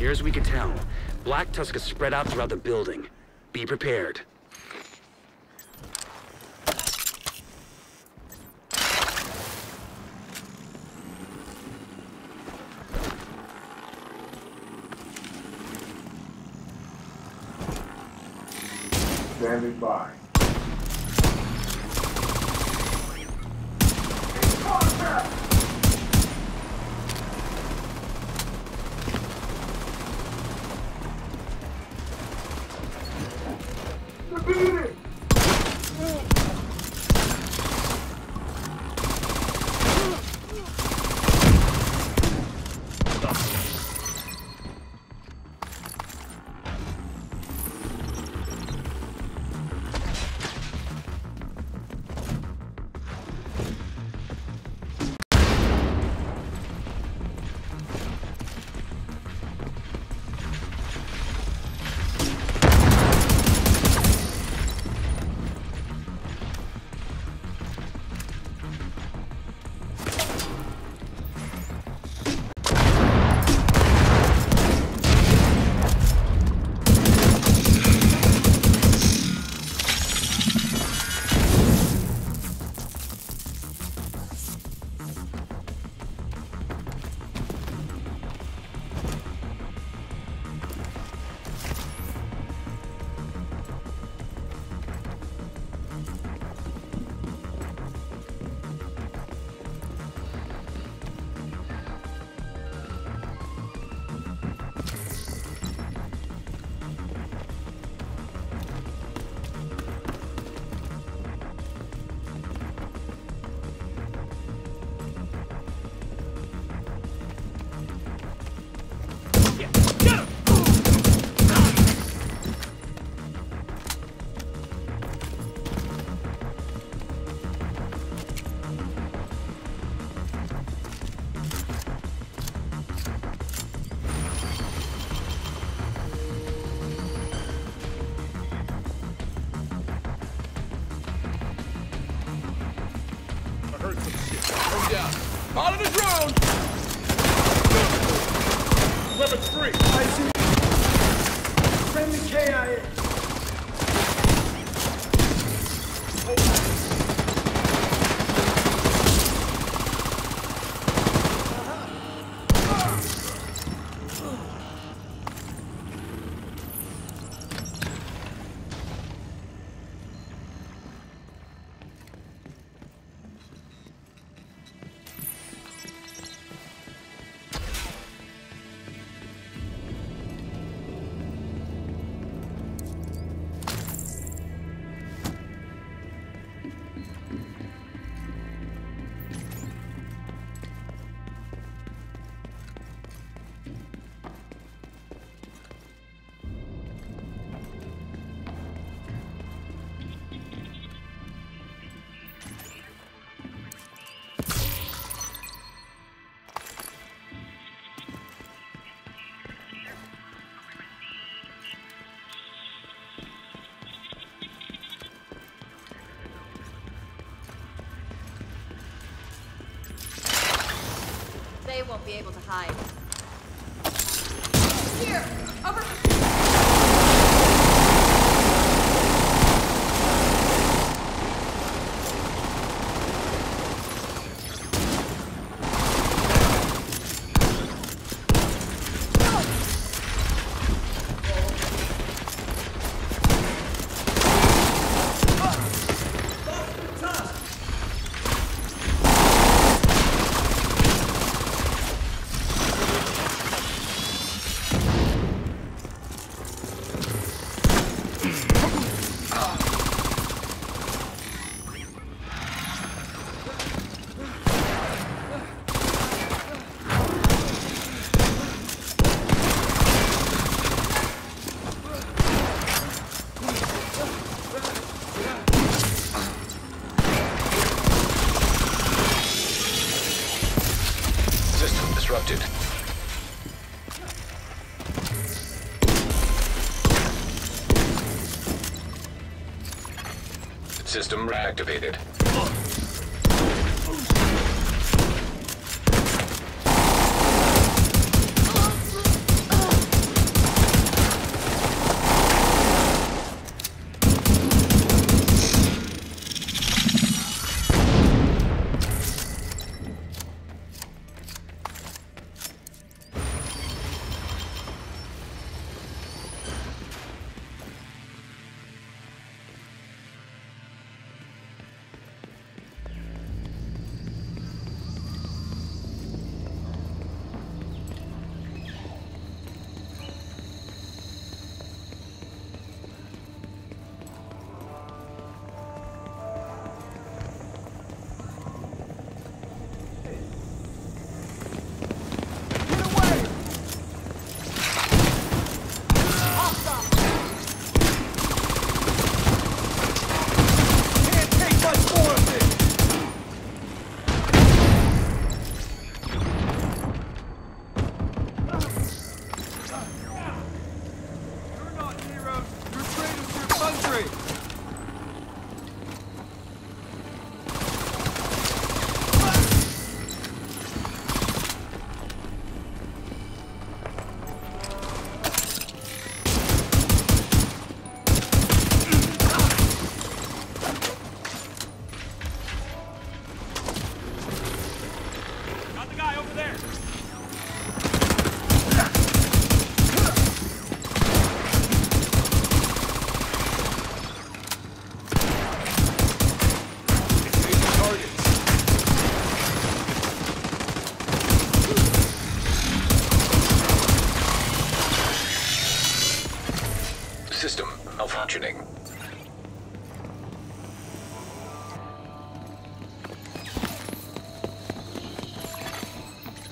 Near as we can tell, Black Tusk is spread out throughout the building. Be prepared. Standing by. Down. Calling a drone! Weapons free! I see. Friendly KIA. They able to hide. Here! Over! System disrupted. System reactivated.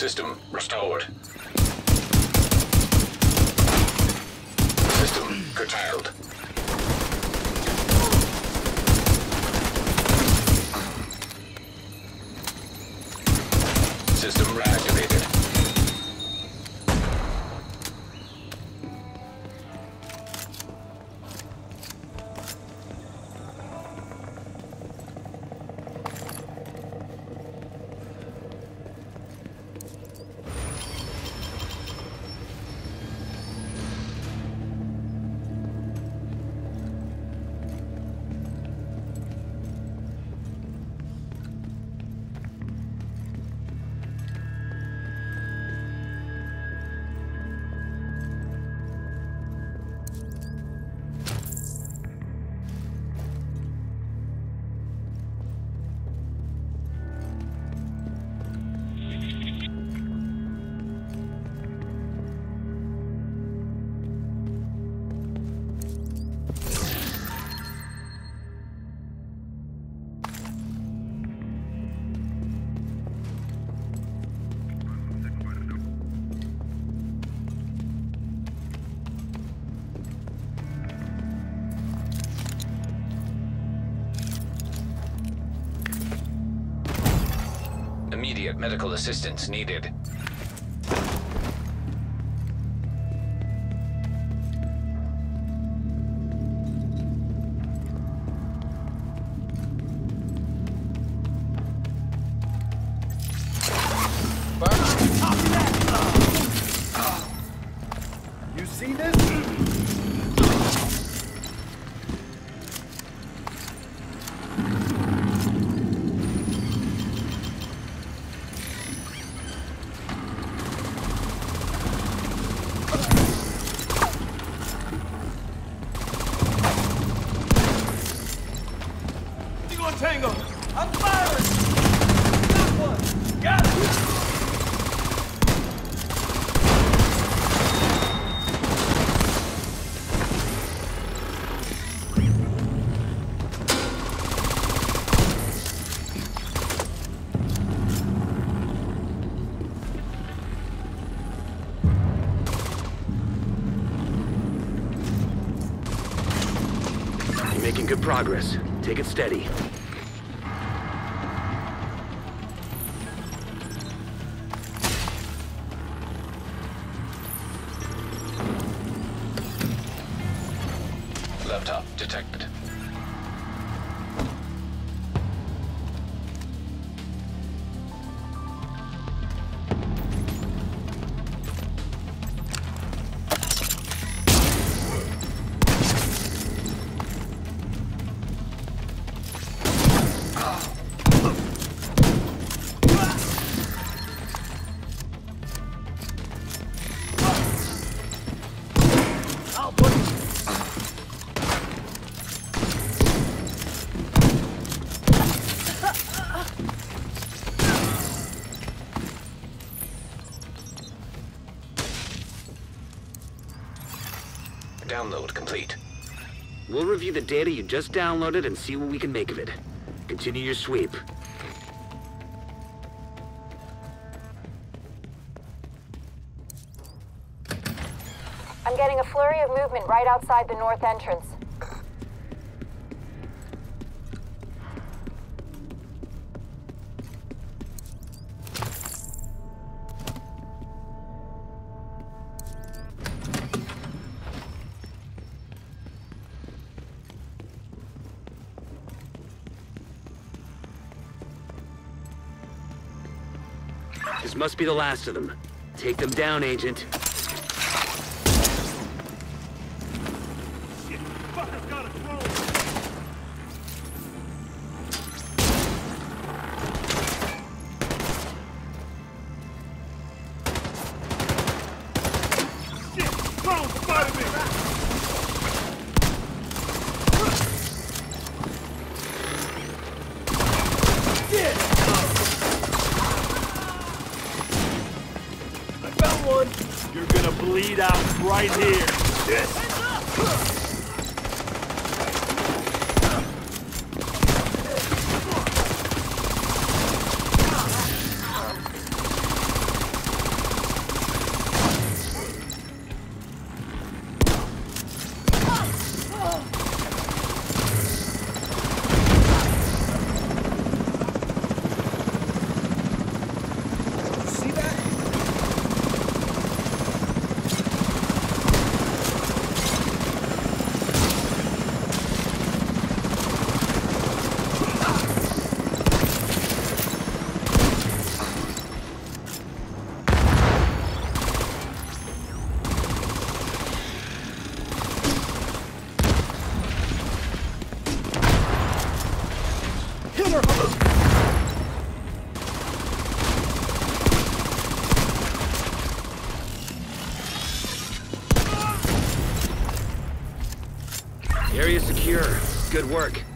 System restored. System curtailed. System reactivated. Immediate medical assistance needed. You see this? Progress. Take it steady. Laptop detected. Download complete. We'll review the data you just downloaded and see what we can make of it. Continue your sweep. I'm getting a flurry of movement right outside the north entrance. This must be the last of them. Take them down, Agent. Area secure. Good work.